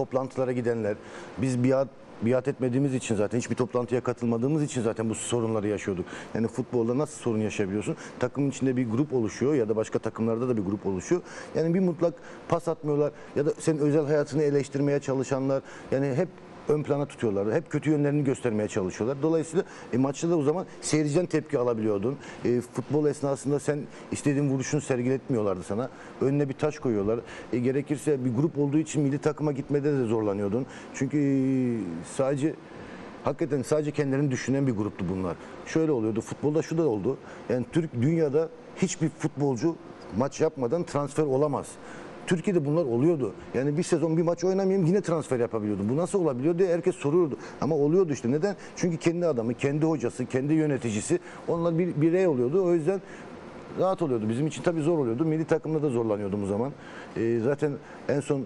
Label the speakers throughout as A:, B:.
A: toplantılara gidenler, biz biat biat etmediğimiz için zaten hiçbir toplantıya katılmadığımız için zaten bu sorunları yaşıyorduk. Yani futbolda nasıl sorun yaşayabiliyorsun? Takımın içinde bir grup oluşuyor ya da başka takımlarda da bir grup oluşuyor. Yani bir mutlak pas atmıyorlar ya da senin özel hayatını eleştirmeye çalışanlar yani hep ön plana tutuyorlar. Hep kötü yönlerini göstermeye çalışıyorlar. Dolayısıyla e, maçta da o zaman seyirciden tepki alabiliyordun. E, futbol esnasında sen istediğin vuruşunu sergiletmiyorlardı sana. Önüne bir taş koyuyorlar. E, gerekirse bir grup olduğu için milli takıma gitmede de zorlanıyordun. Çünkü e, sadece hakikaten sadece kendilerini düşünen bir gruptu bunlar. Şöyle oluyordu. Futbolda şu da oldu. Yani Türk dünyada hiçbir futbolcu maç yapmadan transfer olamaz. Türkiye'de bunlar oluyordu. Yani bir sezon bir maç oynamayayım yine transfer yapabiliyordu. Bu nasıl olabiliyor diye herkes soruyordu. Ama oluyordu işte. Neden? Çünkü kendi adamı, kendi hocası, kendi yöneticisi onlar bir birey oluyordu. O yüzden rahat oluyordu. Bizim için tabii zor oluyordu. Milli takımda da zorlanıyordum o zaman. Ee, zaten en son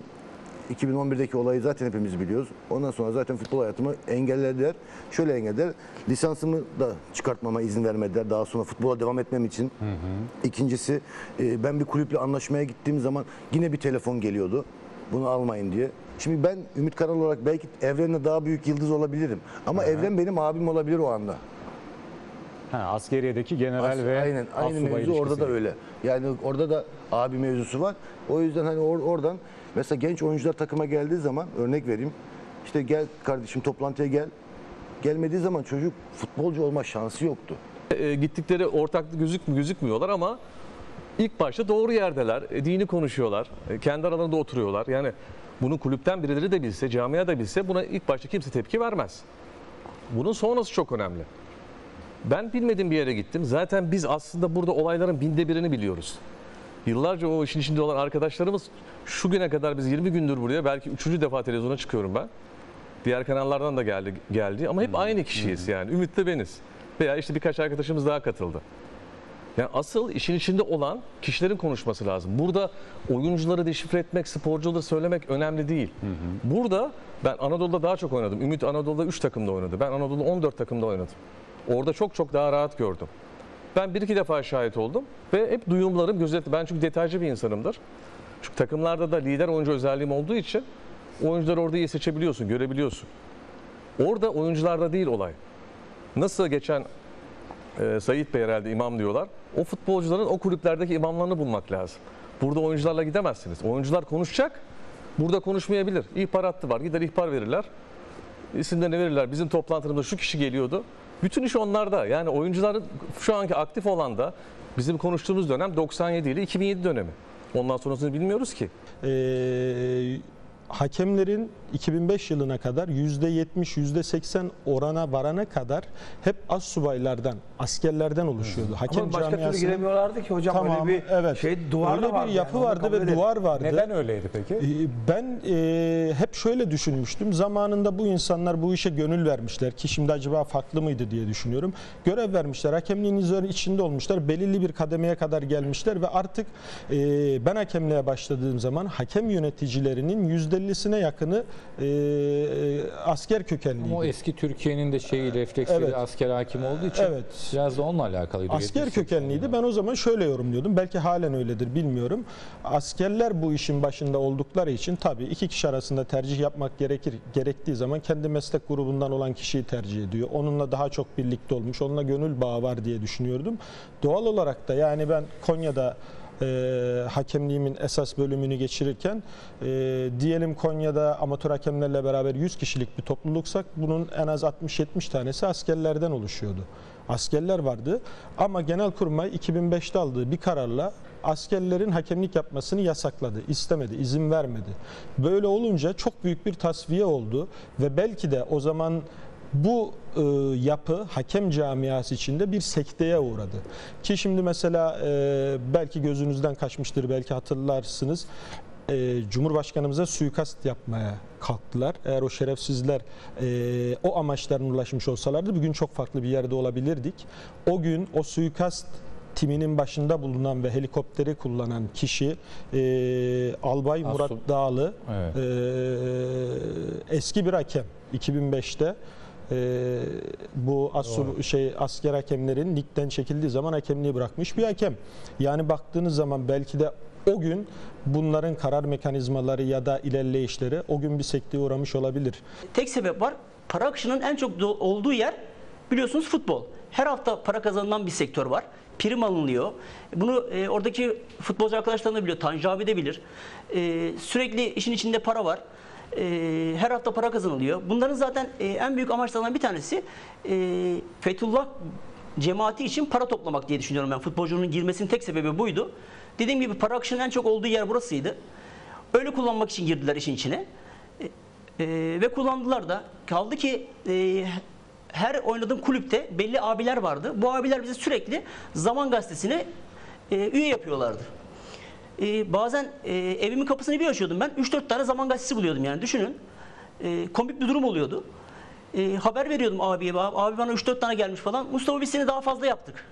A: 2011'deki olayı zaten hepimiz biliyoruz. Ondan sonra zaten futbol hayatımı engellediler. Şöyle engellediler. Lisansımı da çıkartmama izin vermediler. Daha sonra futbola devam etmem için. İkincisi e, ben bir kulüple anlaşmaya gittiğim zaman yine bir telefon geliyordu. Bunu almayın diye. Şimdi ben Ümit Karal olarak belki Evren'le daha büyük yıldız olabilirim. Ama Evren benim abim olabilir o anda.
B: Ha, askeriyedeki general
A: As-
B: ve
A: aynen aynı mevzu orada da
B: ilişkisi.
A: öyle. Yani orada da abi mevzusu var. O yüzden hani or- oradan mesela genç oyuncular takıma geldiği zaman örnek vereyim. İşte gel kardeşim toplantıya gel. Gelmediği zaman çocuk futbolcu olma şansı yoktu.
C: E, gittikleri ortaklık gözük gözükmüyorlar ama ilk başta doğru yerdeler. E, dini konuşuyorlar. e, kendi aralarında oturuyorlar. Yani bunu kulüpten birileri de bilse, camia da bilse buna ilk başta kimse tepki vermez. Bunun sonrası çok önemli. Ben bilmediğim bir yere gittim. Zaten biz aslında burada olayların binde birini biliyoruz. Yıllarca o işin içinde olan arkadaşlarımız şu güne kadar biz 20 gündür buraya belki 3. defa televizyona çıkıyorum ben. Diğer kanallardan da geldi geldi ama hep aynı kişiyiz yani. Ümit de beniz. Veya işte birkaç arkadaşımız daha katıldı. Yani asıl işin içinde olan kişilerin konuşması lazım. Burada oyuncuları deşifre etmek, sporcuları söylemek önemli değil. Burada ben Anadolu'da daha çok oynadım. Ümit Anadolu'da 3 takımda oynadı. Ben Anadolu'da 14 takımda oynadım. Orada çok çok daha rahat gördüm. Ben bir iki defa şahit oldum ve hep duyumlarım gözetti. Ben çünkü detaycı bir insanımdır. Çünkü takımlarda da lider oyuncu özelliğim olduğu için oyuncuları orada iyi seçebiliyorsun, görebiliyorsun. Orada oyuncularda değil olay. Nasıl geçen e, Sayit Bey herhalde imam diyorlar. O futbolcuların o kulüplerdeki imamlarını bulmak lazım. Burada oyuncularla gidemezsiniz. Oyuncular konuşacak, burada konuşmayabilir. İhbar hattı var, gider ihbar verirler. İsimlerini verirler. Bizim toplantımızda şu kişi geliyordu. Bütün iş onlarda. Yani oyuncuların şu anki aktif olan da bizim konuştuğumuz dönem 97 ile 2007 dönemi. Ondan sonrasını bilmiyoruz ki.
D: Ee, hakemlerin 2005 yılına kadar %70, %80 orana varana kadar hep az subaylardan, askerlerden oluşuyordu. Hakem
E: Ama başka türlü giremiyorlardı ki hocam
D: Tamam,
E: öyle bir
D: evet.
E: şey duvar
D: Öyle
E: da
D: bir
E: vardı
D: yapı
E: yani,
D: vardı ve
E: edelim.
D: duvar vardı.
B: Neden öyleydi peki?
D: Ee, Ben e, hep şöyle düşünmüştüm. Zamanında bu insanlar bu işe gönül vermişler ki şimdi acaba farklı mıydı diye düşünüyorum. Görev vermişler. Hakemliğin üzerine içinde olmuşlar. Belirli bir kademeye kadar gelmişler ve artık e, ben hakemliğe başladığım zaman hakem yöneticilerinin %50'sine yakını e, e, asker kökenliydi.
F: Ama o eski Türkiye'nin de şeyi refleksleri
D: Evet.
F: asker hakim olduğu için
D: Evet.
F: biraz da onunla alakalıydı.
D: Asker
F: 70-80
D: kökenliydi. Ben o zaman şöyle yorumluyordum. Belki halen öyledir bilmiyorum. Askerler bu işin başında oldukları için tabii iki kişi arasında tercih yapmak gerekir gerektiği zaman kendi meslek grubundan olan kişiyi tercih ediyor. Onunla daha çok birlikte olmuş, onunla gönül bağı var diye düşünüyordum. Doğal olarak da yani ben Konya'da e, hakemliğimin esas bölümünü geçirirken e, diyelim Konya'da amatör hakemlerle beraber 100 kişilik bir topluluksak bunun en az 60-70 tanesi askerlerden oluşuyordu. Askerler vardı ama Genelkurmay 2005'te aldığı bir kararla askerlerin hakemlik yapmasını yasakladı, istemedi, izin vermedi. Böyle olunca çok büyük bir tasfiye oldu ve belki de o zaman bu e, yapı hakem camiası içinde bir sekteye uğradı. Ki şimdi mesela e, belki gözünüzden kaçmıştır, belki hatırlarsınız. E, Cumhurbaşkanımıza suikast yapmaya kalktılar. Eğer o şerefsizler e, o amaçlarına ulaşmış olsalardı bugün çok farklı bir yerde olabilirdik. O gün o suikast timinin başında bulunan ve helikopteri kullanan kişi e, Albay. Murat Dağlı
F: Evet.
D: e, eski bir hakem 2005'te e, bu asur, şey asker hakemlerin ligden çekildiği zaman hakemliği bırakmış bir hakem. Yani baktığınız zaman belki de o gün bunların karar mekanizmaları ya da ilerleyişleri o gün bir sekteye uğramış olabilir.
E: Tek sebep var. Para akışının en çok olduğu yer biliyorsunuz futbol. Her hafta para kazanılan bir sektör var. Prim alınıyor. Bunu e, oradaki futbolcu arkadaşlarım da biliyor. Tanju abi de bilir. E, sürekli işin içinde para var. E, her hafta para kazanılıyor. Bunların zaten e, en büyük amaçlarından bir tanesi e, Fethullah cemaati için para toplamak diye düşünüyorum ben. Futbolcunun girmesinin tek sebebi buydu. Dediğim gibi para akışının en çok olduğu yer burasıydı. Öyle kullanmak için girdiler işin içine. Ee, ve kullandılar da. Kaldı ki e, her oynadığım kulüpte belli abiler vardı. Bu abiler bize sürekli Zaman Gazetesi'ne e, üye yapıyorlardı. E, bazen e, evimin kapısını bir açıyordum ben. 3-4 tane Zaman Gazetesi buluyordum yani düşünün. E, komik bir durum oluyordu. E, haber veriyordum abiye. Abi, bana 3-4 tane gelmiş falan. Mustafa biz seni daha fazla yaptık.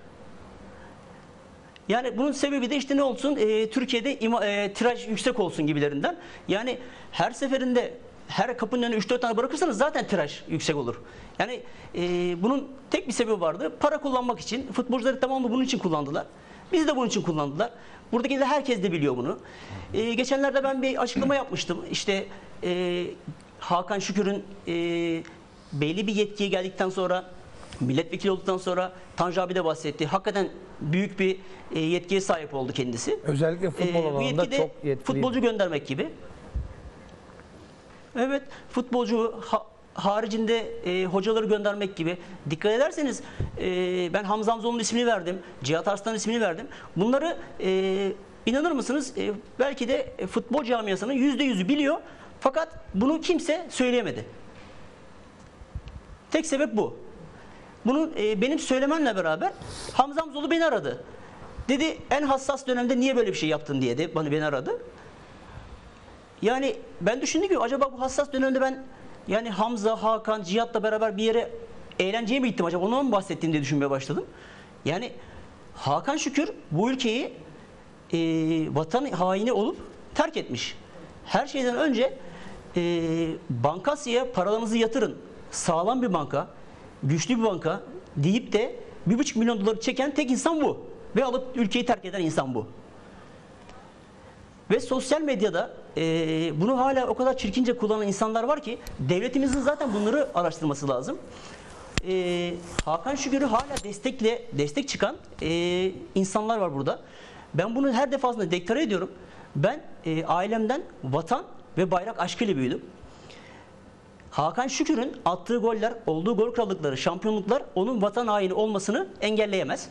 E: Yani bunun sebebi de işte ne olsun e, Türkiye'de ima, e, tiraj yüksek olsun gibilerinden. Yani her seferinde her kapının önüne 3-4 tane bırakırsanız zaten tiraj yüksek olur. Yani e, bunun tek bir sebebi vardı. Para kullanmak için. Futbolcuları tamamı bunun için kullandılar. Bizi de bunun için kullandılar. Buradakiler herkes de biliyor bunu. E, geçenlerde ben bir açıklama yapmıştım. İşte e, Hakan Şükür'ün e, belli bir yetkiye geldikten sonra milletvekili olduktan sonra Tanju abi de bahsetti. Hakikaten büyük bir e, yetkiye sahip oldu kendisi.
G: Özellikle futbol
E: Ee, bu
G: alanında
E: yetki de
G: çok yetkili.
E: Futbolcu göndermek gibi. Evet, futbolcu ha- haricinde e, hocaları göndermek gibi. Dikkat ederseniz e, ben Hamza Hamzoğlu'nun ismini verdim, Cihat Arslan'ın ismini verdim. Bunları e, inanır mısınız e, belki de e, futbol camiasının yüzde yüzü biliyor. Fakat bunu kimse söyleyemedi. Tek sebep bu. Bunu e, benim söylememle beraber Hamza Hamzoğlu beni aradı. Dedi en hassas dönemde niye böyle bir şey yaptın diye de bana beni aradı. Yani ben düşündüm ki acaba bu hassas dönemde ben yani Hamza, Hakan, Cihat'la beraber bir yere eğlenceye mi gittim acaba ondan mı bahsettim diye düşünmeye başladım. Yani Hakan Şükür bu ülkeyi e, vatan haini olup terk etmiş. Her şeyden önce e, Bankasya'ya paralarınızı yatırın. Sağlam bir banka, güçlü bir banka deyip de 1,5 milyon doları çeken tek insan bu. Ve alıp ülkeyi terk eden insan bu. Ve sosyal medyada e, bunu hala o kadar çirkince kullanan insanlar var ki devletimizin zaten bunları araştırması lazım. E, Hakan Şükür'ü hala destekle destek çıkan e, insanlar var burada. Ben bunu her defasında deklare ediyorum. Ben e, ailemden vatan ve bayrak aşkıyla büyüdüm. Hakan Şükür'ün attığı goller, olduğu gol krallıkları, şampiyonluklar onun vatan haini olmasını engelleyemez.